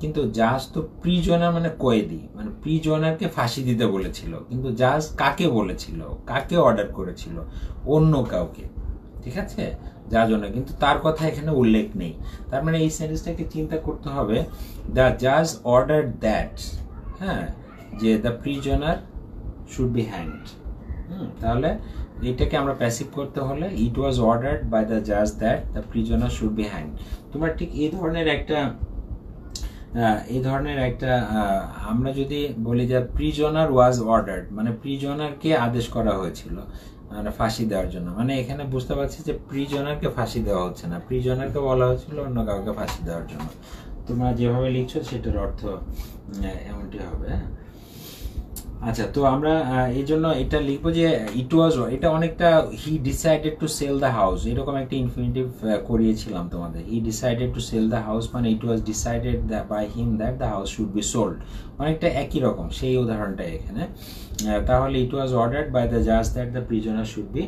কিন্তু জাজ তো প্রিজনার মানে কয়েদি মানে প্রিজনারকে ফাঁসি দিতে বলেছিল, কিন্তু জাজ কাকে বলেছিল, কাকে অর্ডার করেছিল, অন্য কাউকে, ঠিক আছে? যার জন্য কিন্তু তার কথা এখানে উল্লেখ নেই। তার মানে এই সেন্টেন্সটাকে চিন্তা করতে হবে দ্য জাজ অর্ডার দ্যাট হ্যাঁ যে the prisoner should be hanged তাহলে এটাকে আমরা প্যাসিভ করতে হলে it was ordered by the জাজ that the prisoner should be hanged তোমরা ঠিক এই ধরনের একটা এই ধরনের একটা আমরা যদি বলি যে প্রিজনার ওয়াজ অর্ডার্ড মানে প্রিজনারকে আদেশ করা হয়েছিল মানে ফাঁসি দেওয়ার জন্য। মানে এখানে বুঝতে পারছি যে প্রিজনারকে ফাঁসি দেওয়া হচ্ছে না। প্রিজনারকে বলা হয়েছিল অন্য কাউকে ফাঁসি দেওয়ার জন্য। তোমরা যেভাবে লিখছো সেটার অর্থ এমনটি হবে হ্যাঁ? আচ্ছা তো আমরা এই জন্য এটা লিখব যে ইট ওয়াজ এটা অনেকটা he decided to sell the house এরকম একটা ইনফিনিটিভ করিয়েছিলাম তোমাদের। He decided to sell the house মানে it was decided the by him that the house should be sold অনেকটা একই রকম, সেই উদাহরণটা এখানে। তাহলে it was ordered by the জাজ that the prisoner should be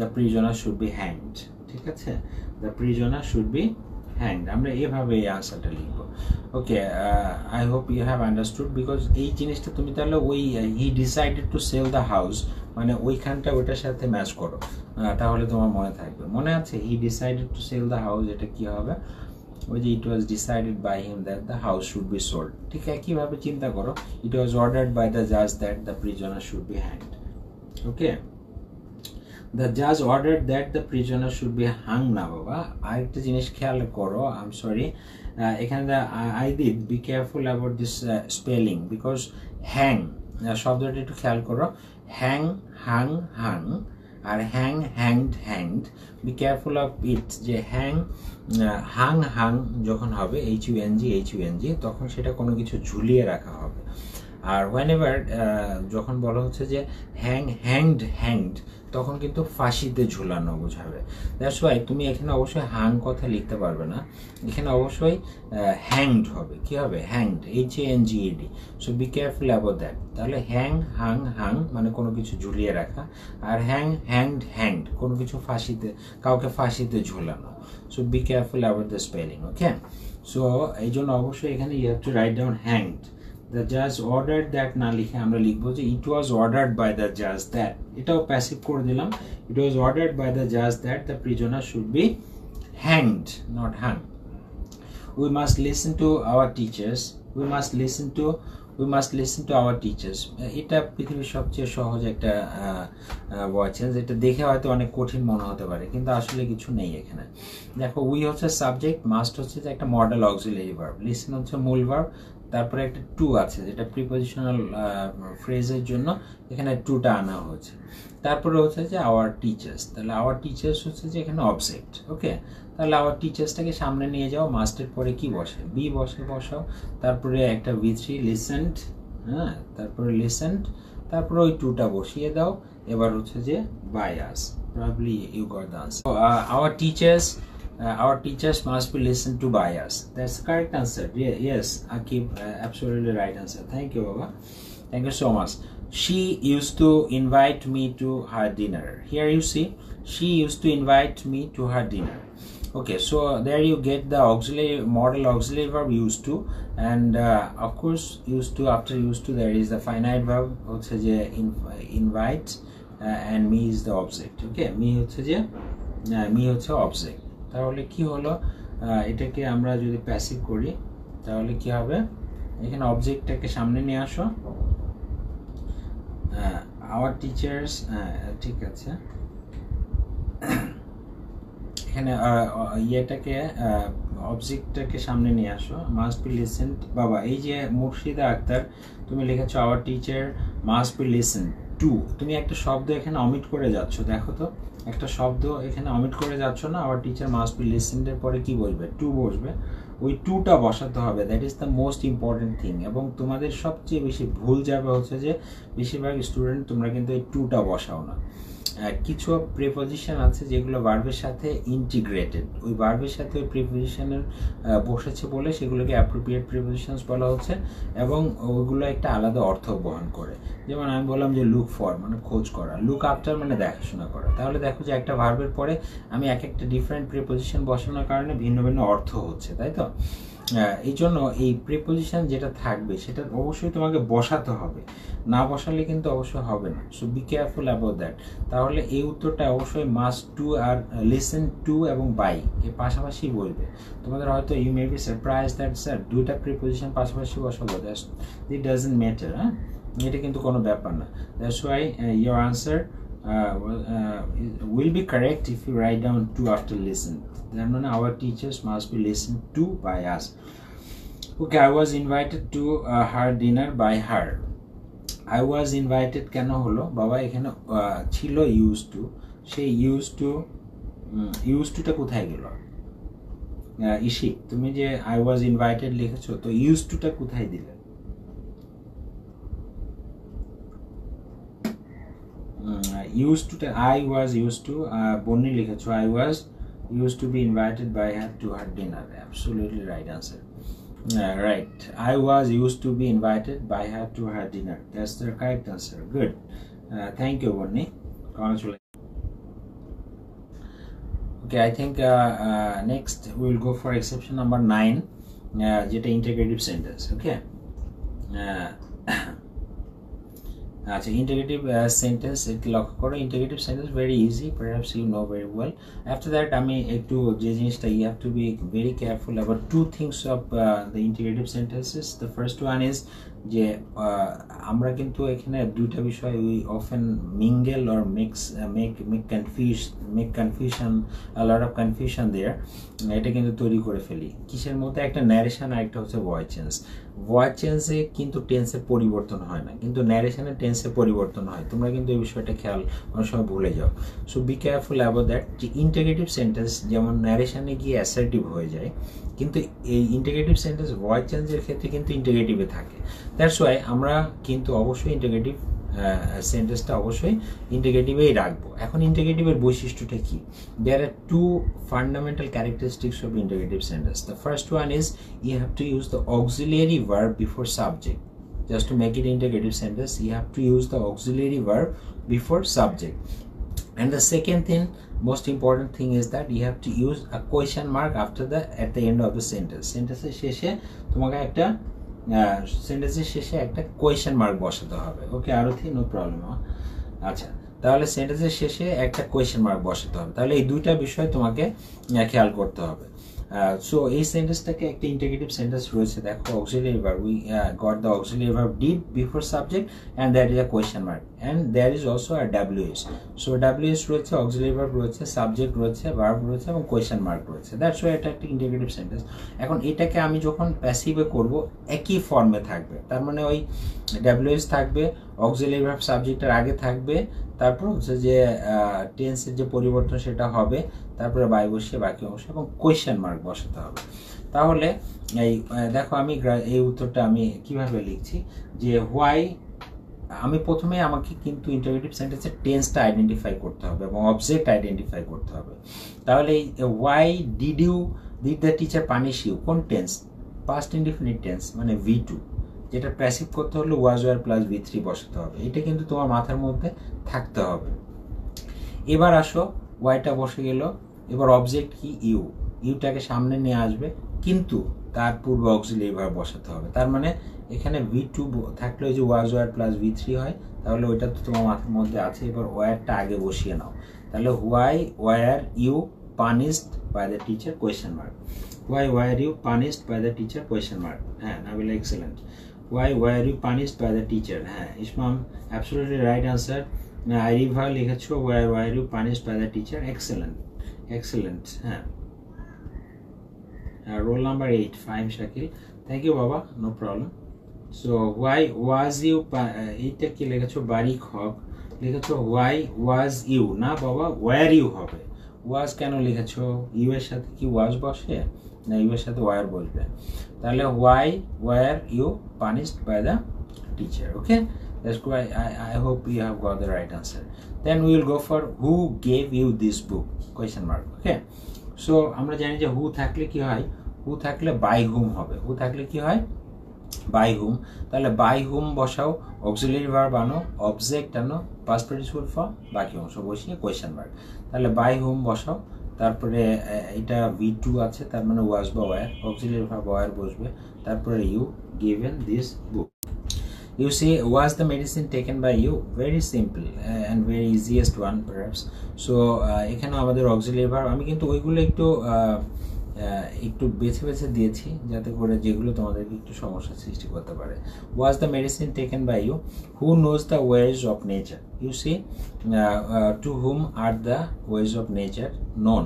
the prisoner should be hanged ঠিক আছে? The prisoner should be hanged আমরা এভাবে এই আনসারটা লিখব okay I hope you have understood because এই জিনিসটা তুমি তাহলে ওই he decided to sell the house মানে ওইখানটা ওটার সাথে ম্যাচ করো। তাহলে তোমার মনে থাকবে। মনে আছে হি decided to sell the house এটা কি হবে? ওই যে it was decided by him that the house should be sold ঠিক একইভাবে চিন্তা করো? ইট ওয়াজ অর্ডার্ড বাই দ্য জাজ that the prisoner should be hanged okay the জাজ order that the prisoner should B Hang না বাবা। আরেকটা জিনিস খেয়াল করো আই এম সরি এখানে I did B careful about this spelling because hang শব্দটা একটু খেয়াল করো। Hang hung hung R hang hanged hanged be careful of it যে হ্যাং হাং হাং যখন হবে H U N G H U N G তখন সেটা কোনো কিছু ঝুলিয়ে রাখা হবে। আর ওয়েন এভার যখন বলা হচ্ছে যে হ্যাং হ্যাংড হ্যাংড তখন কিন্তু ফাঁসিতে ঝুলানো বোঝাবে। দ্যাটস ওয়াই তুমি এখানে অবশ্যই হাং কথা লিখতে পারবে না। এখানে অবশ্যই হ্যাংড হবে। কি হবে? Hanged H A N G E D so be careful about that তাহলে হ্যাং হাং হাং মানে কোনো কিছু ঝুলিয়ে রাখা। আর হ্যাং হ্যাংড হ্যাংড কোনো কিছু ফাঁসিতে, কাউকে ফাঁসিতে ঝুলানো। So be careful about the spelling okay so এই জন্য অবশ্যই এখানে you have to write down hanged the জাজ অর্ডার দ্যাট না লিখে আমরা লিখব যে it was ordered by the জাজ দ্যাট এটাও প্যাসিভ করে দিলাম। It was ordered by the জাজ that the prisoner should be hanged not hang we must listen to our teachers we must listen to we must listen to our teachers এটা পৃথিবীর সবচেয়ে সহজ একটা ওয়াচেন যেটা দেখে হয়তো অনেক কঠিন মনে হতে পারে, কিন্তু আসলে কিছু নেই এখানে। দেখো উই হচ্ছে সাবজেক্ট মাস্ট হচ্ছে একটা মডেল অক্সিলারি ভার্ব লিসন হচ্ছে মূল ভার্ব তারপরে একটা টু আছে, যেটা প্রিপোজিশনাল ফ্রেজের জন্য এখানে টুটা আনা হয়েছে। তারপরে হচ্ছে যে আওয়ার টিচার্স তাহলে আওয়ার টিচার্স হচ্ছে যে এখানে অবজেক্ট ওকে তাহলে আওয়ার টিচার্সটাকে সামনে নিয়ে যাও মাস্টের পরে কি বসে? বি বসে, বসাও, তারপরে একটা ভি থ্রি লিসেন্ট হ্যাঁ? তারপরে লিসেন্ট তারপরে ওই টুটা বসিয়ে দাও, এবার হচ্ছে যে bias probably you got the our teachers our teachers must be listened to by us. That's the correct answer. Yeah, yes, Akib, uh, absolutely right answer. Thank you, Baba. Thank you so much. She used to invite me to her dinner. Here you see, she used to invite me to her dinner. okay so there you get the auxiliary model auxiliary verb used to and uh, of course used to after used to there is the finite verb হচ্ছে যে invite uh, and me is the object okay me হচ্ছে যে me হচ্ছে object তাহলে কি হলো? এটাকে আমরা যদি প্যাসিভ করি, তাহলে কি হবে? এখানে অবজেক্টটাকে সামনে নিয়ে আসো। আওয়ার টিচার্স ঠিক আছে। এখানে ইয়েটাকে অবজেক্টটাকে সামনে নিয়ে আসো। মাস্ট বি লিসেন বাবা, এই যে মুর্শিদা আক্তার, তুমি লিখেছো our teacher must be listen to তুমি একটা শব্দ এখানে অমিট করে যাচ্ছ, দেখো তো। একটা শব্দ এখানে অমিট করে যাচ্ছ না, আবার টিচার মাস্ট বি লিসেন্টের পরে কি বলবে টু বসবে। ওই টুটা বসাতে হবে। That is the most important thing এবং তোমাদের সবচেয়ে বেশি ভুল যাবে হচ্ছে যে, বেশিরভাগ স্টুডেন্ট তোমরা কিন্তু এই টুটা বসাও না। কিছু প্রিপোজিশন আছে যেগুলো ভার্বের সাথে ইন্টিগ্রেটেড ওই ভার্বের সাথে ওই প্রিপোজিশনের বসেছে বলে সেগুলোকে অ্যাপ্রোপ্রিয়েট প্রিপোজিশনস বলা হচ্ছে এবং ওইগুলো একটা আলাদা অর্থ বহন করে। যেমন আমি বললাম যে লুক ফর মানে খোঁজ করা। লুক আফটার মানে দেখাশোনা করা। তাহলে দেখো যে একটা ভার্বের পরে আমি এক একটা ডিফারেন্ট প্রিপোজিশন বসানোর কারণে ভিন্ন ভিন্ন অর্থ হচ্ছে, তাই তো? এই জন্য এই প্রিপোজিশন যেটা থাকবে, সেটা অবশ্যই তোমাকে বসাতে হবে। না বসালে কিন্তু অবশ্যই হবে না। So be careful about that তাহলে এই উত্তরটা অবশ্যই মাস্ট টু আর লিসেন টু এবং বাই এর পাশাপাশি বলবে। তোমাদের হয়তো you may be surprise that sir দুইটা প্রিপোজিশন পাশাপাশি বসাবো। দ্যাটস ইট ডাজেন্ট ম্যাটার হ্যাঁ? এটা কিন্তু কোনো ব্যাপার না। That's why your answer will be correct if you write down to after listen then our teachers must be listened to by us okay i was invited to uh, her dinner by her i was invited কেন হলো বাবা এখানে ছিল use to সেই use to use টুটা কোথায় গেল EC তুমি যে আই ওয়াজ ইনভাইটেড লিখেছো তো ইউজ টুটা কোথায় দিলে used to I was used to বন্নি লিখেছো I was used to be invited by her to her dinner absolutely right answer uh, right I was used to be invited by her to her dinner that's the correct answer good uh, thank you Bonni congratulations okay I think uh, uh, next we will go for exception number 9 যেটা integrative sentence okay আচ্ছা integrative sentence এটি লক্ষ্য করো integrative sentence very easy perhaps you know very well after that আমি একটু যে জিনিসটা you have to be very careful about two things of the integrative sentences the first one is যে আমরা কিন্তু এখানে দুইটা বিষয় we often mingle or mix make make confuse make confusion lot of confusion there এটা কিন্তু তৈরি করে ফেলি। কিসের মধ্যে? একটা ন্যারেশন আর একটা হচ্ছে ভয়েস চেঞ্জ ভয়েস চেঞ্জে কিন্তু টেন্সের পরিবর্তন হয় না। কিন্তু ন্যারেশনের টেন্সের পরিবর্তন হয়। তোমরা কিন্তু এই বিষয়টা খেয়াল অনেক সময় ভুলে যাও। So be careful about that যে ইন্টিগ্রেটিভ সেন্টেন্স যেমন ন্যারেশনে গিয়ে অ্যাসার্টিভ হয়ে যায় কিন্তু এই ইন্টিগ্রেটিভ সেন্টেন্স ভয়েস চেঞ্জের ক্ষেত্রে কিন্তু ইন্টিগ্রেটিভে থাকে। দ্যাটস ওয়াই আমরা কিন্তু অবশ্যই ইন্টিগ্রেটিভ সেন্টেন্সটা অবশ্যই ইন্টিগ্রেটিভেই রাখব। এখন ইন্টিগ্রেটিভের বৈশিষ্ট্যটা কি? There are two fundamental characteristics of integrative sentence the first one is you have to use the auxiliary verb before subject just to make it integrative sentence, you have to use the auxiliary verb before subject. And the second thing most important thing is that you have to use a question mark after the, at the end of the sentence. Sentence শেষে তোমাকে একটা সেন্টেন্সের শেষে একটা question mark বসাতে হবে। ওকে আরও থি no problem আচ্ছা তাহলে সেন্টেন্সের শেষে একটা কোয়েশ্চেন মার্ক বসাতে হবে। তাহলে এই দুইটা বিষয় তোমাকে খেয়াল করতে হবে। সো এই সেন্টেন্সটাকে একটা ইন্টিগ্রেটিভ সেন্টেন্স রয়েছে। দেখো auxiliary verb we got the auxiliary verb did before subject and that is a question mark and there is also a W S so W S রয়েছে অক্সিলিয়ারি ভার্ব রয়েছে subject রয়েছে verb রয়েছে এবং question mark রয়েছে। That's why এটা একটা integrative sentence এখন এটাকে আমি যখন প্যাসিভে করব, একই ফর্মে থাকবে। তার মানে ওই ডাব্লিউএস থাকবে অক্সিলিয়ারি ভার্ব সাবজেক্টের আগে থাকবে, তারপর হচ্ছে যে টেন্সের যে পরিবর্তন সেটা হবে, তারপরে বাই বসিয়ে বাকি অংশ এবং কোয়েশ্চেন মার্ক বসাতে হবে। তাহলে এই দেখো আমি এই উত্তরটা আমি কীভাবে লিখছি? যে হোয়াই আমি প্রথমে আমাকে কিন্তু ইন্টারগ্রেটিভ সেন্টেন্সের টেন্সটা আইডেন্টিফাই করতে হবে এবং অবজেক্ট আইডেন্টিফাই করতে হবে। তাহলে why did you did the teacher punish you কোন টেন্স পাস্ট ইনডিফিনিট টেন্স মানে ভি টু যেটা প্যাসিভ করতে হলে was were plus V three বসাতে হবে। এটা কিন্তু তোমার মাথার মধ্যে থাকতে হবে। এবার আসো ওয়াইটা বসে গেল। এবার অবজেক্ট কি? ইউ ইউটাকে সামনে নিয়ে আসবে। কিন্তু তার পূর্বে অক্সিলারি ভার্ব বসাতে হবে। তার মানে এখানে ভি টু থাকলে যে was were plus V three হয়, তাহলে ওইটা তো তোমার মাথার মধ্যে আছে, এবার ওয়ারটা আগে বসিয়ে নাও। তাহলে why were you punished by the teacher question mark why were you punished by the teacher question mark হ্যাঁ Nabila excellent why were you punished by the teacher হ্যাঁ Ismam absolutely right answer Iriva লিখেছো why were you punished by the teacher excellent excellent হ্যাঁ। Roll number eight five Shakil. Thank you বাবা no problem so why was you এইটা কি লিখেছো বারিক হক। লিখেছো Y was you না বাবা ওয়ার ইউ হবে। ওয়াজ কেন লিখেছো ইউ এর সাথে কি ওয়াজ বসে? না ইউ এর সাথে ওয়ার বসবে? তাহলে why were you punished by the teacher? Okay? That's why I, I hope you have got the right answer. Then we will go for who gave you this book? Question mark okay? So আমরা জানি যে হু থাকলে কি হয়? হু থাকলে by হুম হবে? হু থাকলে কি হয়? By whom. তাহলে বাই হুম বসাও অক্সিলারি ভার্ব আনো অবজেক্ট আনো পাস্ট পার্টিসিপল ফর্ম বাকি অংশ বসিয়ে কোয়েশ্চেন মার্ক তাহলে বাই হুম বসাও তারপরে এটা ভি টু আছে তার মানে ওয়াজ বা ওয়ার অক্সিলারি ভার্ব ওয়ার বসবে। তারপরে you given this book you say was the medicine taken by you? Very simple uh, and very easiest one perhaps so এখানে আমাদের অক্সিলারি ভার্ব আমি কিন্তু ওইগুলো একটু একটু বেছে বেছে দিয়েছি যাতে করে যেগুলো তোমাদেরকে একটু সমস্যার সৃষ্টি করতে পারে। Was the medicine taken by you who knows the ways of nature you see to whom are the ways of nature known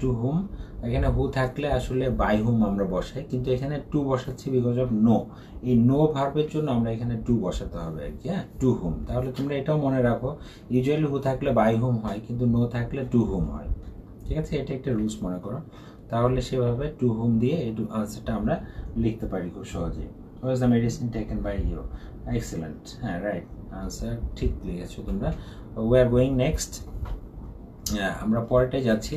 to whom এখানে হু থাকলে আসলে বাই হুম আমরা বসাই, কিন্তু এখানে টু বসাচ্ছি বিকজ অফ নো এই নো ভার্বের জন্য আমরা এখানে টু বসাতে হবে আর কি হ্যাঁ? টু হুম তাহলে তোমরা এটাও মনে রাখো ইউজুয়ালি হু থাকলে বাই হুম হয়, কিন্তু নো থাকলে টু হুম হয়। ঠিক আছে? এটা একটা রুলস মনে করো। তাহলে সেভাবে টু হোম দিয়ে এই আনসারটা আমরা লিখতে পারি খুব সহজে was the medicine taken by you excellent হ্যাঁ রাইট আনসার ঠিক লিখেছো তোমরা। উই আর গোয়িং নেক্সট আমরা পরেটাই যাচ্ছি।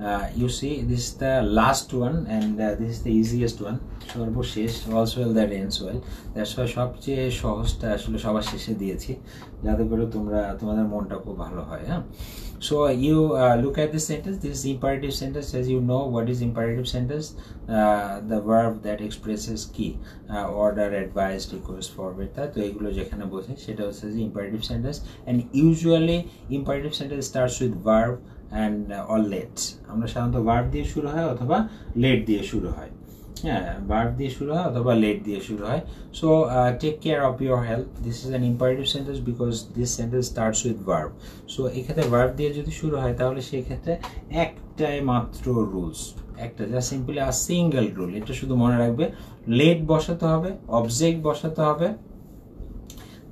Uh, you see this is the last one and uh, this is the easiest one সর্বশেষ all's well that ends well that's why সবচেয়ে সহজটা আসলে সবার শেষে দিয়েছি যাতে করে তোমরা তোমাদের মনটা খুব ভালো হয় হ্যাঁ so you uh, look at this sentence this is imperative sentence as you know what is imperative sentence uh, the verb that expresses কি uh, order advice request forward তা তো এগুলো যেখানে বোঝে সেটা হচ্ছে যে imperative sentence and usually imperative sentence starts with verb and all let আমরা সাধারণত ভার্ব দিয়ে শুরু হয় অথবা লেট দিয়ে শুরু হয়। হ্যাঁ ভার্ব দিয়ে শুরু হয় অথবা লেট দিয়ে শুরু হয়। So take care of your health this is an imperative sentence because this sentence starts with verb so এক্ষেত্রে ভার্ব দিয়ে যদি শুরু হয়, তাহলে সেক্ষেত্রে একটাই মাত্র রুলস একটা যা সিম্পলি আর সিঙ্গেল রুল এটা শুধু মনে রাখবে। লেট বসাতে হবে অবজেক্ট বসাতে হবে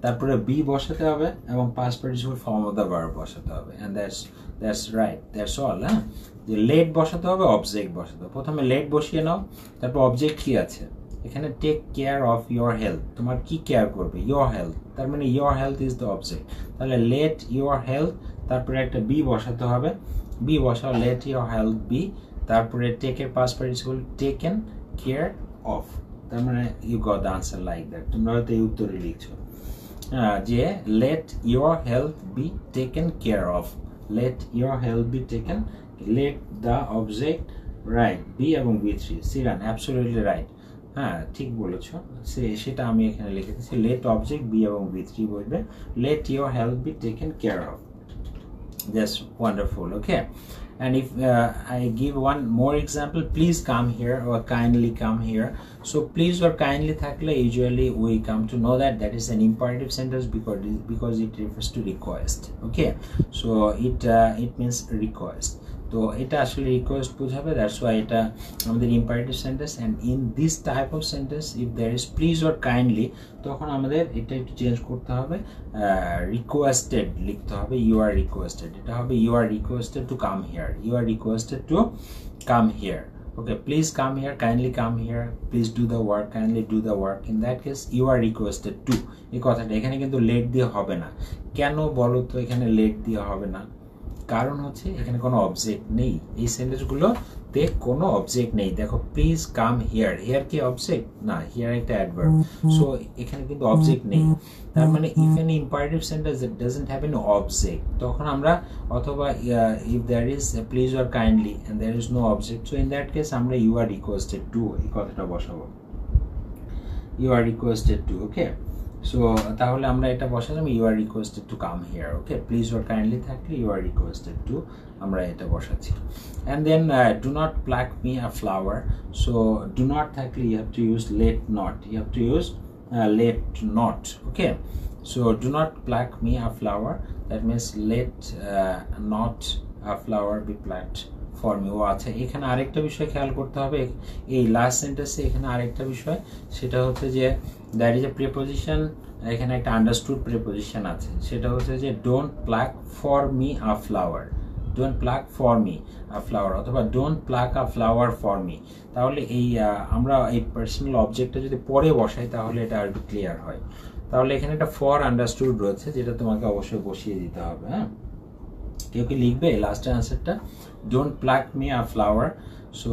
তারপরে বি বসাতে হবে এবং past participle form of the verb বসাতে হবে। And that's that's right that's all হ্যাঁ? যে লেট বসাতে হবে অবজেক্ট বসাতে হবে। প্রথমে লেট বসিয়ে নাও, তারপর অবজেক্ট কি আছে? এখানে take care of your health তোমার কি কেয়ার করবে? ইয়োর হেলথ তার মানে your health is the object তাহলে লেট ইয়োর হেলথ তারপরে একটা বি বসাতে হবে। বি বসাও লেট ইয়োর হেলথ বি তারপরে টেকের past participle taken care of তার মানে you got the answer like that তোমরা হয়তো এই উত্তরে লিখছো। যে let your health be taken care of let your health be taken let the object right be এবং B three Sheeran absolutely right হ্যাঁ ঠিক বলেছ। সে, সেটা আমি এখানে লিখে দিচ্ছি লেট অবজেক্ট বি এবং বি থ্রি বলবে। Let your health be taken care of that's wonderful okay? And if uh, i give one more example please come here or kindly come here. So please or kindly thakle usually we come to know that that is an imperative sentence because because it refers to request. Okay? So it uh, it means request তো এটা আসলে request বোঝাবে that's why এটা আমাদের imperative sentence and in this type of sentence if there is please or kindly তখন আমাদের এটা একটু চেঞ্জ করতে হবে। রিকোয়েস্টেড লিখতে হবে ইউ আর রিকোয়েস্টেড এটা হবে you are requested to come here you are requested to come here okay, please come here, kindly come here please do the work, kindly do the work in that case, you are requested to এই কথাটা এখানে কিন্তু late দিয়ে হবে না। কেন বলো তো এখানে লেট দিয়ে হবে না? কারণ হচ্ছে এখানে কোনো অবজেক্ট নেই। এই সেন্টেন্সগুলোতে কোনো অবজেক্ট নেই। দেখো প্লিজ কাম হিয়ার হিয়ার কি অবজেক্ট না হিয়ার একটা অ্যাডভার্ব সো এখানে কিন্তু অবজেক্ট নেই। তার মানে if an imperative sentence doesn't have an object তখন আমরা অথবা if there is please or kindly and there is no object so in that case আমরা ইউ আর রিকোয়েস্টেড টু এই কথাটা বসাবো। You are requested to okay so তাহলে আমরা এটা বসালাম you are requested to come here okay please or kindly থাকলে you are requested to আমরা এটা বসাচ্ছি। And then do not pluck me a flower so do not থাকলে you have to use let not you have to use let not okay so do not pluck me a flower that means let not a flower be plucked ফর্মে ও আচ্ছা এখানে আরেকটা বিষয় খেয়াল করতে হবে, এই লাস্ট সেন্টেন্সে এখানে আরেকটা বিষয়, সেটা হচ্ছে যে দ্যাট ইজ এ প্রিপোজিশন এখানে একটা আন্ডারস্টুড প্রিপোজিশন আছে। সেটা হচ্ছে যে don't pluck for me a flower don't pluck for me a flower অথবা don't pluck a flower for me তাহলে এই আমরা এই পার্সোনাল অবজেক্টটা যদি পরে বসাই, তাহলে এটা আর ক্লিয়ার হয়। তাহলে এখানে একটা ফর আন্ডারস্টুড রয়েছে, যেটা তোমাকে অবশ্যই বসিয়ে দিতে হবে হ্যাঁ? কেউ কি লিখবে? লাস্টের আনসারটা don't pluck me a flower so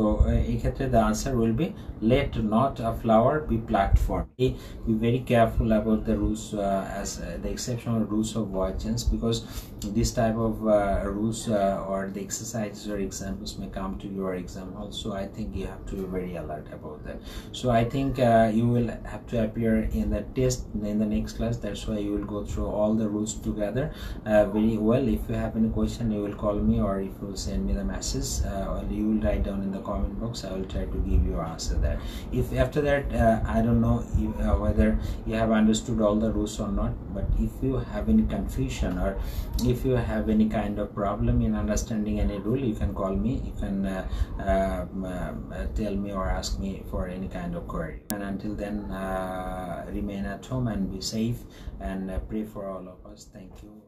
এই ক্ষেত্রে the answer will be let not a flower be plucked for me. Be very careful about the rules uh, as uh, the exceptional rules of voyagers because this type of uh, rules uh, or the exercises or examples may come to your exam also. I think you have to be very alert about that. So I think uh, you will have to appear in the test in the next class. That's why you will go through all the rules together uh, very well. If you have any question, you will call me or if you will send me the message or you will write down in the comment box. I will try to give you answer that. If after that uh, i don't know if, uh, whether you have understood all the rules or not but if you have any confusion or if you have any kind of problem in understanding any rule you can call me you can uh, um, uh, tell me or ask me for any kind of query. And until then uh, remain at home and be safe and uh, pray for all of us. Thank you